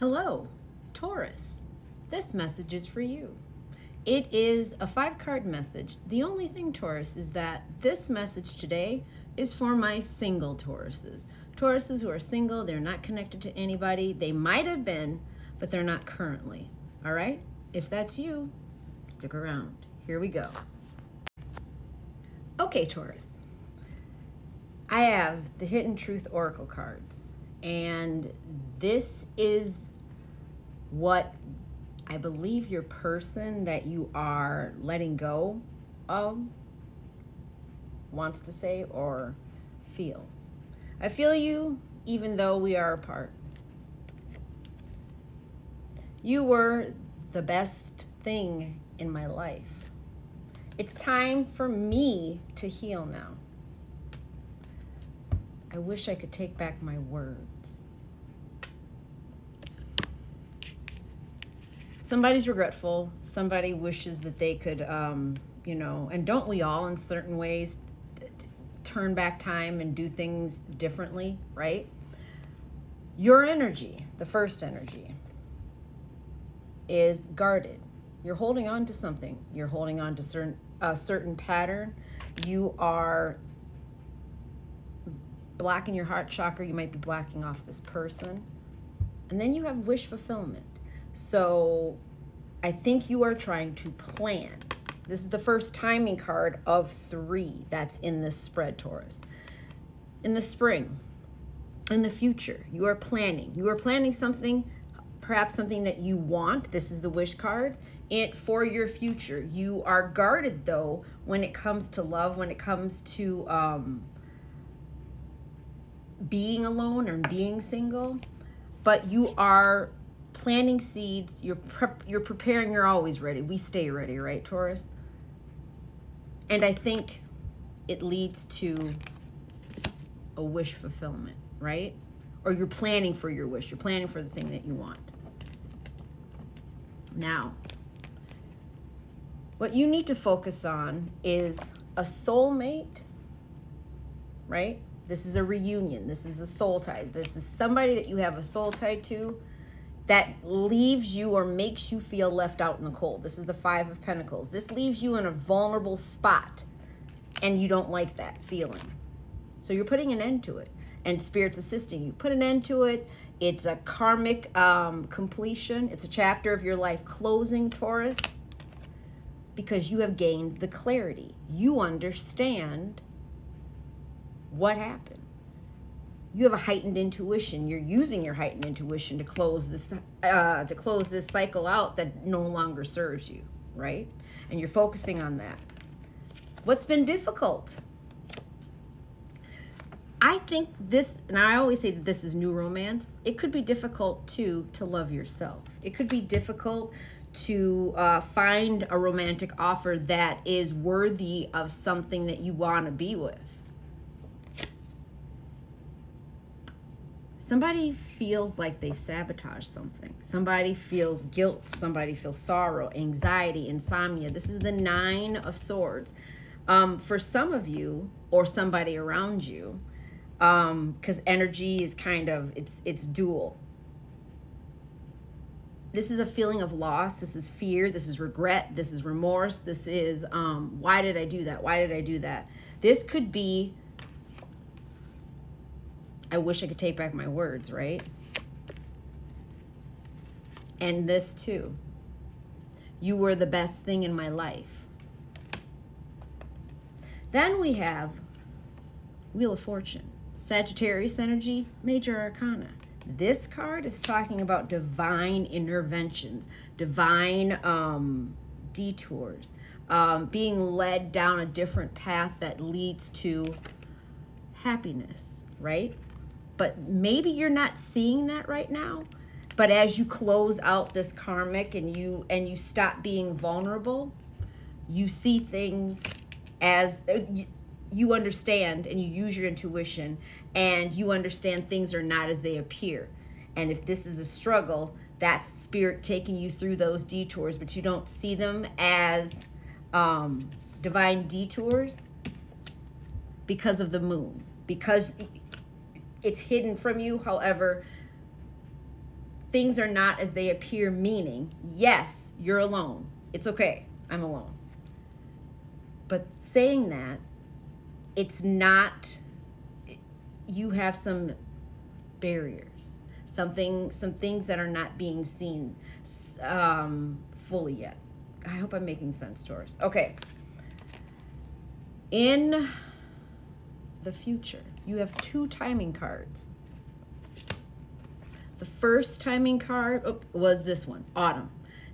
Hello, Taurus. This message is for you. It is a five card message. The only thing, Taurus, is that this message today is for my single Tauruses. Tauruses who are single, they're not connected to anybody. They might have been, but they're not currently. All right? If that's you, stick around. Here we go. Okay, Taurus. I have the Hidden Truth Oracle cards, and this is what I believe your person that you are letting go of wants to say or feels. I feel you even though we are apart. You were the best thing in my life. It's time for me to heal now. I wish I could take back my words. Somebody's regretful. Somebody wishes that they could, um, you know, and don't we all in certain ways turn back time and do things differently, right? Your energy, the first energy, is guarded. You're holding on to something. You're holding on to certain a certain pattern. You are blocking your heart chakra. You might be blocking off this person. And then you have wish fulfillment. So I think you are trying to plan. This is the first timing card of three that's in this spread, Taurus. In the spring, in the future, you are planning. You are planning something, perhaps something that you want. This is the wish card. It for your future. You are guarded though when it comes to love, when it comes to um, being alone or being single, but you are planting seeds, you're you're preparing, you're always ready. We stay ready, right, Taurus? And I think it leads to a wish fulfillment, right? Or you're planning for your wish. You're planning for the thing that you want. Now, what you need to focus on is a soulmate, right? This is a reunion. This is a soul tie. This is somebody that you have a soul tie to that leaves you or makes you feel left out in the cold. This is the Five of Pentacles. This leaves you in a vulnerable spot, and you don't like that feeling. So you're putting an end to it, and Spirit's assisting you. Put an end to it. It's a karmic um, completion. It's a chapter of your life closing, Taurus, because you have gained the clarity. You understand what happened you have a heightened intuition. You're using your heightened intuition to close this uh, to close this cycle out that no longer serves you, right? And you're focusing on that. What's been difficult? I think this, and I always say that this is new romance. It could be difficult too to love yourself. It could be difficult to uh, find a romantic offer that is worthy of something that you want to be with somebody feels like they've sabotaged something. Somebody feels guilt. Somebody feels sorrow, anxiety, insomnia. This is the nine of swords. Um, for some of you or somebody around you, because um, energy is kind of, it's, it's dual. This is a feeling of loss. This is fear. This is regret. This is remorse. This is, um, why did I do that? Why did I do that? This could be I wish I could take back my words, right? And this too. You were the best thing in my life. Then we have Wheel of Fortune, Sagittarius energy, Major Arcana. This card is talking about divine interventions, divine um, detours, um, being led down a different path that leads to happiness, right? But maybe you're not seeing that right now but as you close out this karmic and you and you stop being vulnerable you see things as uh, you understand and you use your intuition and you understand things are not as they appear. And if this is a struggle that's spirit taking you through those detours but you don't see them as um, divine detours because of the moon because it's hidden from you. However, things are not as they appear, meaning, yes, you're alone. It's okay. I'm alone. But saying that, it's not, you have some barriers, something, some things that are not being seen um, fully yet. I hope I'm making sense, Taurus. Okay. In the future, you have two timing cards. The first timing card oh, was this one, Autumn.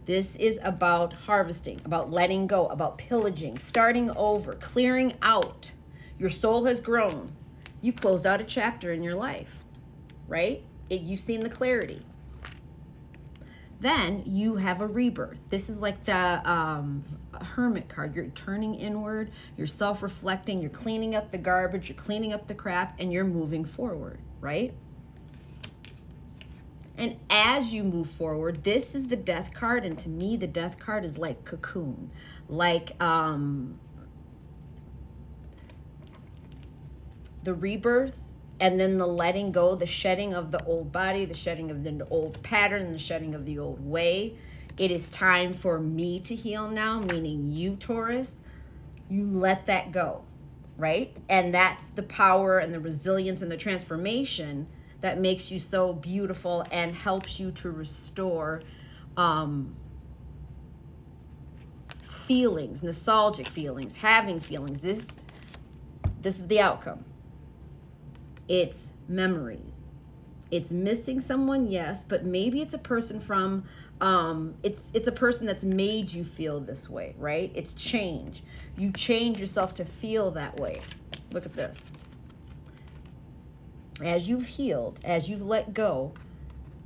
This is about harvesting, about letting go, about pillaging, starting over, clearing out. Your soul has grown. You've closed out a chapter in your life, right? It, you've seen the clarity. Then you have a rebirth. This is like the um, hermit card. You're turning inward, you're self reflecting, you're cleaning up the garbage, you're cleaning up the crap, and you're moving forward, right? And as you move forward, this is the death card. And to me, the death card is like cocoon, like um, the rebirth and then the letting go, the shedding of the old body, the shedding of the old pattern, the shedding of the old way. It is time for me to heal now, meaning you, Taurus. You let that go, right? And that's the power and the resilience and the transformation that makes you so beautiful and helps you to restore um, feelings, nostalgic feelings, having feelings. This, this is the outcome. It's memories. It's missing someone, yes, but maybe it's a person from um it's it's a person that's made you feel this way, right? It's change. You change yourself to feel that way. Look at this as you've healed, as you've let go,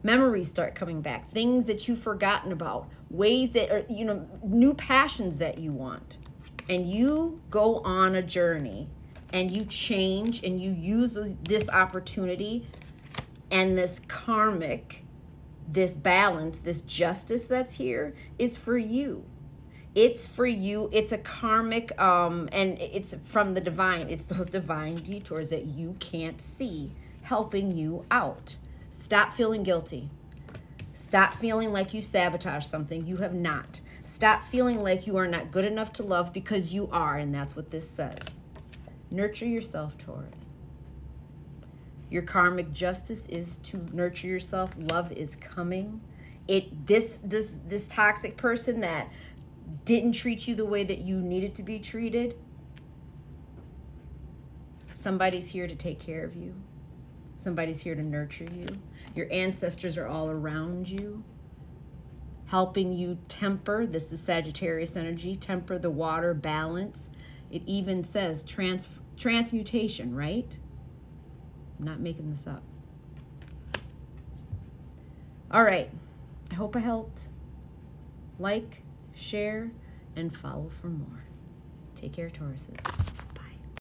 memories start coming back, things that you've forgotten about, ways that are, you know, new passions that you want. And you go on a journey and you change and you use this opportunity and this karmic, this balance, this justice that's here is for you. It's for you. It's a karmic, um, and it's from the divine. It's those divine detours that you can't see helping you out. Stop feeling guilty. Stop feeling like you sabotage something. You have not. Stop feeling like you are not good enough to love because you are, and that's what this says. Nurture yourself, Taurus. Your karmic justice is to nurture yourself. Love is coming. It this this this toxic person that didn't treat you the way that you needed to be treated. Somebody's here to take care of you. Somebody's here to nurture you. Your ancestors are all around you, helping you temper. This is Sagittarius energy, temper the water, balance. It even says trans transmutation, right? I'm not making this up. All right. I hope I helped. Like, share, and follow for more. Take care, Tauruses.